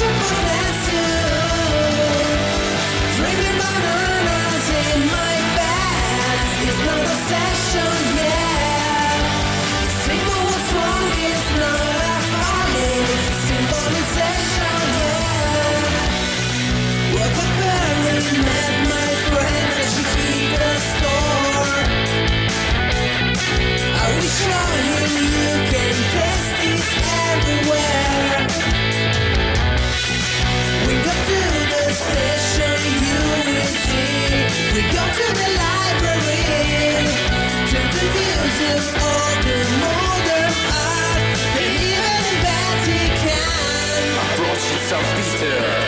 Dreaming bananas in my bed is not a session. yourself.